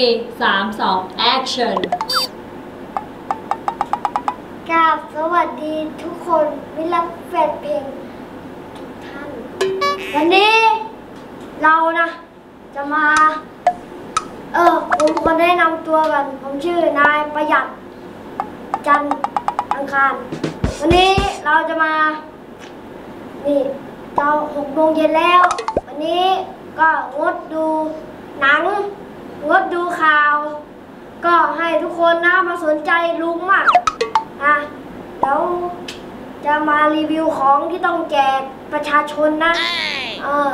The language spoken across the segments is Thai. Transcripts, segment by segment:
4 3 2 action กราบสวัสดีทุกคนมิตรรักแฟนเพลงทุกท่าน วันนี้เรานะ จะมา เออผมควรได้นำตัวกัน ผมชื่อนายประหยัด จันอังคาร วันนี้เราจะมา นี่เราหกโมงเย็นแล้ว วันนี้ก็งดดูหนัง ก็ให้ทุกคนนะมาสนใจลุงมากนะแล้วจะมารีวิวของที่ต้องแจกประชาชนนะเออ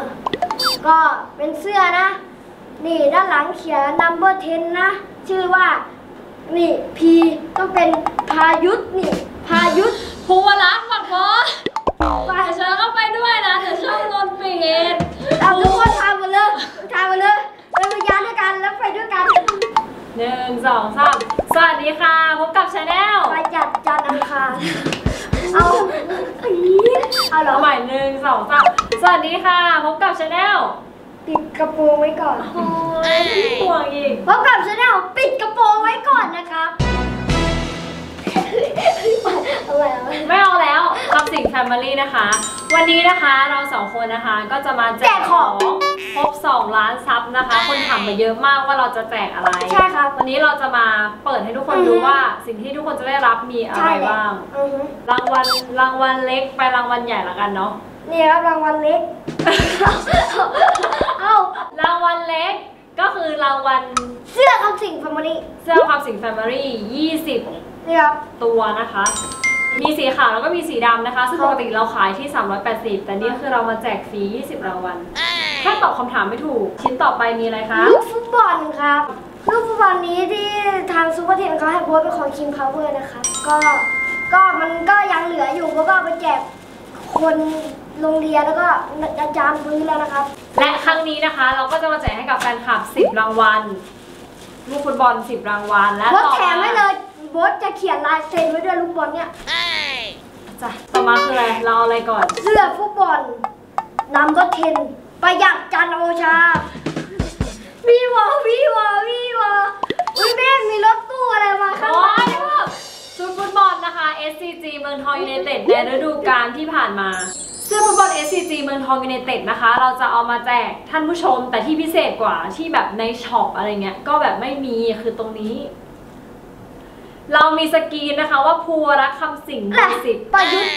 ก็เป็นเสื้อนะ นี่ด้านหลังเขียน number 10 นะ ชื่อว่านี่ P ต้องเป็นพายุทธนี่ พายุทธภูวรักษ์ปักบอสไปเดี๋ยวเชิญเข้าไปด้วยนะเดี๋ยวช่องโดนปิดเอาทุกคนทำกันเลยทำกันเลยเป็นพยานด้วยกันแล้วไปด้วยกัน หนึ่งสองสามสวัสดีค่ะ พบกับชาแนลไปจัดจานอังคารเอาอีเอาเหรอเอาใหม่หนึ่งสองสามสวัสดีค่ะ พบกับชาแนลปิดกระโปรงไว้ก่อนโอ้ยพี่ห่วงอีกพบกับชาแนลปิดกระโปรงไว้ก่อนนะครับเอาไว้เอาไว้ไม่เอาแล้วคำสิงห์ Fami ly นะคะ วันนี้นะคะเราสองคนนะคะก็จะมาแจกของ ครบ2ล้าน sub นะคะ คนถามมาเยอะมากว่าเราจะแจกอะไร ใช่ครับ วันนี้เราจะมาเปิดให้ทุกคนดูว่าสิ่งที่ทุกคนจะได้รับมีอะไรใช่เลยบ้างอือฮึรางวัลรางวัลเล็กไปรางวัลใหญ่ละกันเนาะนี่ครับรางวัลเล็ก เอารางวัลเล็กก็คือรางวัลเสื้อคำสิงห์ Family เสื้อคำสิงห์ Family 20นี่ครับตัวนะคะมีสีขาวแล้วก็มีสีดำนะคะ ซึ่งครับปกติเราขายที่ 380 แต่นี่คือเรามาแจกฟรี 20 รางวัล แค่ตอบคำถามไม่ถูก ชิ้นต่อไปมีอะไรคะลูกฟุตบอลครับ ลูกฟุตบอลนี้ที่ทาง Super Ten เขาให้โบ๊ทเป็นของ King Power นะครับก็ก็มันก็ยังเหลืออยู่เพราะก็เอาไปแจกคนโรงเรียนแล้วก็อาจารย์พื้นแล้วนะครับ และครั้งนี้นะคะ เราก็จะมาแจกให้กับแฟนคลับ 10 รางวัล ลูกฟุตบอล 10 รางวัล และโบสต่อแถมไว้เลยโบสจะเขียนลายเซ็นไว้ด้วยลูกบอลเนี่ยจ้ะต่อมาคืออะไร เราเอาอะไรก่อน เสื้อฟุตบอลนำก็เทน ประหยัดจันทร์โอชาวีวอวีวอวีวออุ้ยแม่งมีรถตู้อะไรมาข้างโอ้หลัยงชุดฟุตบอลนะคะ SCG เมืองทองยูไนเต็ดในฤดูกาลที่ผ่านมาเสื้อฟุตบอล SCG เมืองทองยูไนเต็ดนะคะ เราจะเอามาแจกท่านผู้ชมแต่ที่พิเศษกว่าที่แบบในช็อปอะไรเงี้ย ก็แบบไม่มีคือตรงนี้ เรามีสกรีนนะคะว่าภูวรักษ์คำสิงห์แหละสิบประยุทธ์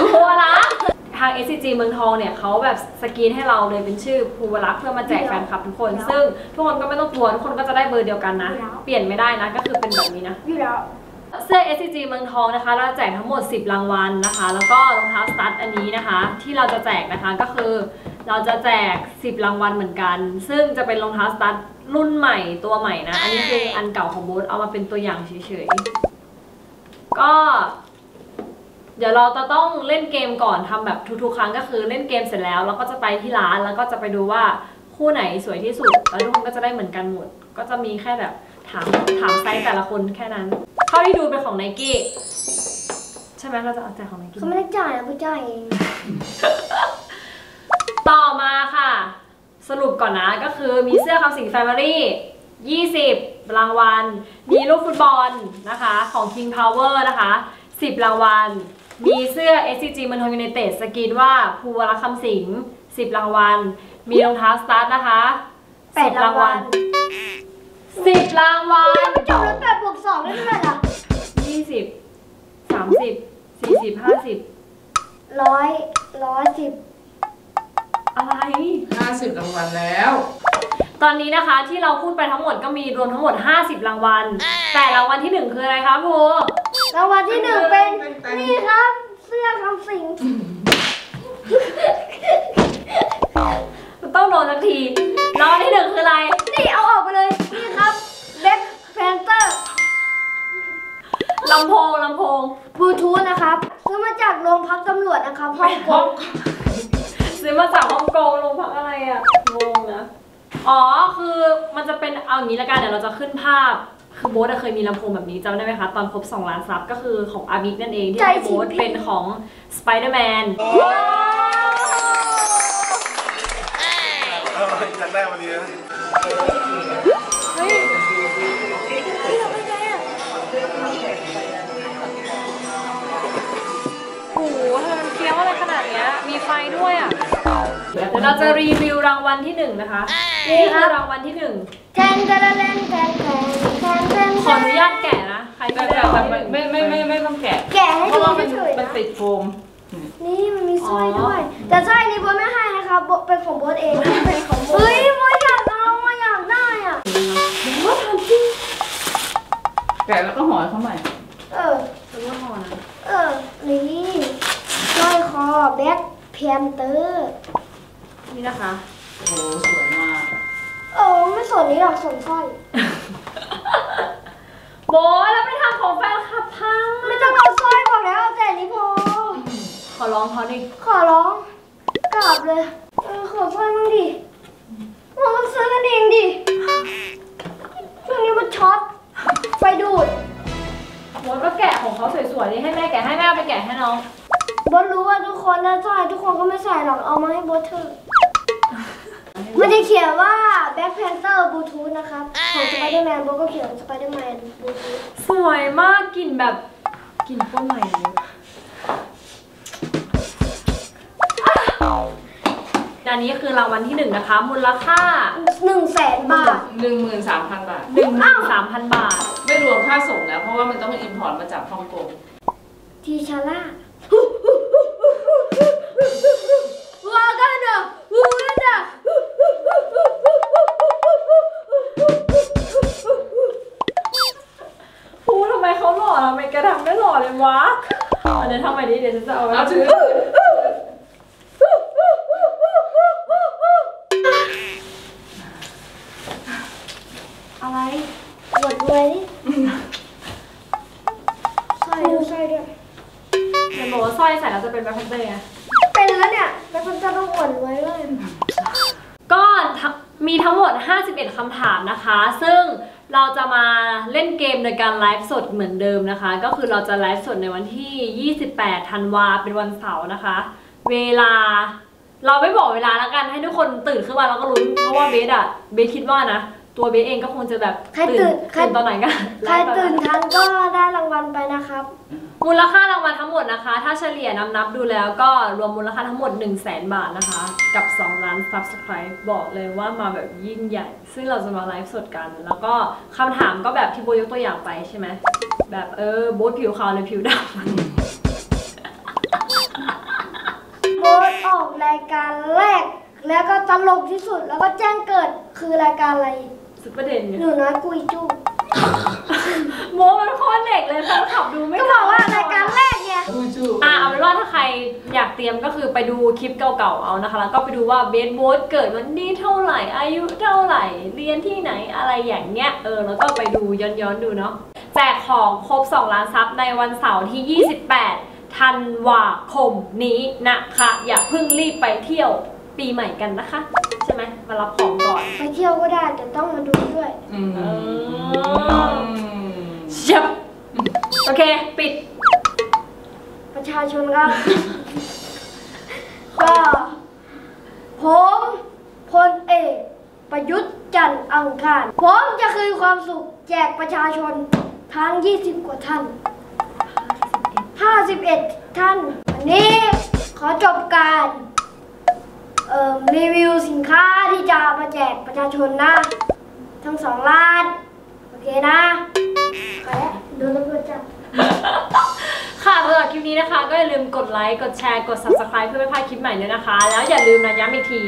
ภูวรักษ์ทาง SCG เมืองทองเนี่ยเขาแบบสกรีนให้เราเลยเป็นชื่อภูวรักษ์เพื่อมาแจกแฟนคลับทุกคนซึ่งทุกคนก็ไม่ต้องกลัวทุกคนก็จะได้เบอร์เดียวกันนะ เปลี่ยนไม่ได้นะก็คือเป็นแบบนี้นะ อยู่แล้วเสื้อ SCG เมืองทองนะคะ เราแจกทั้งหมด 10 รางวัลนะคะ แล้วก็รองเท้าสตั๊ดอันนี้นะคะ ที่เราจะแจกนะคะก็คือ เราจะแจก 10 รางวัลเหมือนกัน ซึ่งจะเป็นรองเท้าสตั๊ดรุ่นใหม่ตัวใหม่นะ อันนี้คืออันเก่าของโบ๊ทเอามาเป็นตัวอย่างเฉยๆ ก็ เดี๋ยวเราจะต้องเล่นเกมก่อนทำแบบทุกๆ ครั้งก็คือเล่นเกมเสร็จแล้วแล้วก็จะไปที่ร้านแล้วก็จะไปดูว่าคู่ไหนสวยที่สุดแล้วทุกคนก็จะได้เหมือนกันหมด ก็จะมีแค่แบบถามถามไซส์แต่ละคนแค่นั้นเท่าที่ดูเป็นของไนกี้ใช่ไหมเราจะเอาแจกของไนกี้เขาไม่ได้จ่ายนะผู้จ่ายเองต่อมาค่ะ สรุปก่อนนะก็คือมีเสื้อคำสิงห์ Family 20 รางวัล มีลูกฟุตบอลนะคะ ของ King Power นะคะ 10 รางวัล มีเสื้อ SCG เมืองทองยูไนเต็ดสกรีนว่าภูวรักษ์คำสิงห์10รางวัล มีรองเท้าสตั๊ดนะคะแปดรางวัล10รางวัลจบแล้วแปดบวกสองได้เท่าไหร่ล่ะยี่สิบสามสิบสี่สิบห้าสิบร้อยร้อยสิบอะไร 50รางวัลแล้ว ตอนนี้นะคะที่เราพูดไปทั้งหมดก็มีรวมทั้งหมด 50 รางวัล แต่รางวัลที่หนึ่งคืออะไรคะภูรางวัลที่หนึ่งเป็นเป็นนี่ครับ เสื้อคำสิงต้องโดนสักทีรางวัลที่หนึ่งคืออะไร นี่เอาออกไปเลย นี่ครับ Black Panther ลำโพงลำโพงบลูทูธนะครับซื้อมาจากโรงพักตำรวจนะครับฮ่องกงซื้อมาจากฮ่องกงลงพักอะไรอะงงนะ อ๋อคือมันจะเป็นเอาอย่างนี้ละกันเดี๋ยวเราจะขึ้นภาพ คือโบ๊ทอะเคยมีลำโพงแบบนี้จำได้ไหมคะ ตอนครบ 2 ล้าน sub ก็คือของอาบิกนั่นเอง ที่ให้โบ๊ทเป็นของ Spider-Man เอออยากได้วันนี้นะเฮ้ยนี่เราไปไงอะโอ้โหทำไมมันเคี้ยวอะไรขนาดเนี้ย มีไฟด้วยอะ เดี๋ยวเราจะรีวิวรางวัลที่หนึ่งนะคะ นี่นี่คคืรัอบรางวัลที่หนึ่งแท นแทนแทนแทนแทนแทนแทนขออนุญาตแกะนะ ใครแต่ที่ได้แต่รางวัแต่ลที่หไม่นึ่งไม่ไม่ไม่ไม่ต้องแกะ แกะให้เพดูราะว่ามันเฉยๆมันนะติดโฟม นี่มันมีสร้อยอ๋อด้วย แต่สร้อยนี้โบทไม่ให้นะคะโบทเป็นของโบทเองเป็นของโบทเฮ้ยโบทอยากเอาอะอยากได้อะโอ้ทำจริงแกะแล้วก็ห่อเข้าใหม่ เออเป็นว่าหอนะเออ นี่สร้อยคอแบ็คเพียนเตอร์ นี่นะคะ โอ้โหสวยมาก เออไม่สนนี้หรอกสนสร้อยโบทแล้วไม่ทำของแฟนคลับพังไม่ต้องเอาสร้อยพอแล้วเอาแต่นี้พอ ขอร้องเขาดิ ขอร้องกราบเลยเออขอสร้อยมั่งดิเราต้องซื้อกันเองดิช่วงนี้มันช็อตไฟดูดโบทก็แกะของเขาสวยๆดิให้แม่แกะให้แม่เอาไปแกะให้น้องบดรู้ว่าทุกคนได้สร้อยทุกคนก็ไม่ใส่หรอกเอามาให้บดเถอะมันจะเขียนว่า Black Panther Bluetooth นะครับ ของ Spider-Man โบ๊ทก็เขียน Spider-Man Bluetooth สวยมากกลิ่นแบบกลิ่นต้นใหม่เลยอันนี้คือรางวัลที่หนึ่งนะคะ มูลค่าหนึ่งแสนบาทหนึ่งหมื่นสามพันบาท หนึ่งหมื่นสามพันบาท ไม่รวมค่าส่งแล้ว เพราะว่ามันต้อง import มาจากฮ่องกง T'Challaำไม่หล่อเลยวะเดี๋ยวทำใหม่ดิเดี๋ยวฉันจะเอาไว้เอาถืออะไรบดเลยดิใส่ดูใส่ด้วยเดี๋ยวบอกว่าสร้อยใส่แล้วจะเป็นแบล็คแพนเตอร์ไงเป็นแล้วเนี่ยแล้วมันจะต้องอ่อนไว้เลยก็ทั้งมีทั้งหมด 51คำถามนะคะ ซึ่ง เราจะมาเล่นเกมโดยการไลฟ์สดเหมือนเดิมนะคะ ก็คือเราจะไลฟ์สดในวันที่ 28 ธันวาเป็นวันเสาร์นะคะ เวลา เราไม่บอกเวลาแล้วกันให้ทุกคนตื่นขึ้นมาแล้วก็รู้นเพราะว่าเบสอะเบสคิดว่านะ ตัวเบสเองก็คงจะแบบใครตื่นใครตื่นตอนไหนกันใครตื่นทันก็ได้รางวัลไปนะครับ มูลค่ารางวัลทั้งหมดนะคะ ถ้าเฉลี่ยนับนับๆดูแล้วก็รวมมูลค่าทั้งหมด 1 0 0 0 0แสนบาทนะคะ กับ 2 ล้าน subscribe บอกเลยว่ามาแบบยิ่งใหญ่ ซึ่งเราจะมาไลฟ์สดกัน แล้วก็คำถามก็แบบที่โบยกตัวอย่างไปใช่ไหม แบบเออโบทผิวขาวหรือผิวดโบทออกรายการแรก แล้วก็ตลกที่สุดแล้วก็แจ้งเกิดคือรายการอะไรำซุปเปอร์เด่นเนี่ยหนูน้อยกุยจู้โมมันโคตรเด็กเลยแฟนคลับดูไม่ก็บอกว่า ถ้าใครอยากเตรียมก็คือไปดูคลิปเก่าๆเอานะคะ แล้วก็ไปดูว่าเบสโบทเกิดวันที่เท่าไหร่ อายุเท่าไหร่ เรียนที่ไหนอะไรอย่างเงี้ย เออ แล้วก็ไปดูย้อนๆดูเนาะ แจกของครบ 2 ล้านซับในวันเสาร์ที่ 28 ธันวาคมนี้นะคะ อย่าเพิ่งรีบไปเที่ยวปีใหม่กันนะคะ ใช่ไหมมารับของก่อน ไปเที่ยวก็ได้ แต่ต้องมาดูด้วย อืมเออเชิบโอเค ปิด ประชาชนครับ ก็ผมพลเอกประยุทธ์จันทร์อังคาร ผมจะคืนความสุขแจกประชาชนทั้ง 20 กว่าท่าน 51 ท่าน วันนี้ขอจบการรีวิวสินค้าที่จะมาแจกประชาชนนะ ทั้งสองล้าน โอเคนะ ไปแล้วดูแล้วก็จับ ค่ะสำหรับคลิปนี้นะคะ ก็อย่าลืมกดไลค์ กดแชร์ กด subscribe เพื่อไม่พลาดคลิปใหม่ด้วยนะคะ แล้วอย่าลืมนะย้ำอีกที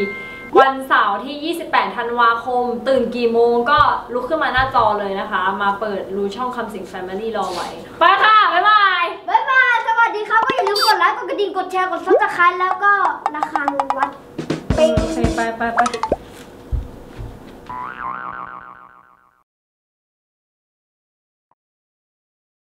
วันเสาร์ที่ 28 ธันวาคม ตื่นกี่โมงก็ลุกขึ้นมาหน้าจอเลยนะคะ มาเปิดดูช่องคำสิงแฟมิลี่รอไว้ ไปค่ะ บ๊ายบาย บ๊ายบาย สวัสดีครับก็อย่าลืมกดไลค์ กดกระดิ่ง กดแชร์ กด subscribe แล้วก็ระฆังวัด ไปปิ๊งไปไปไป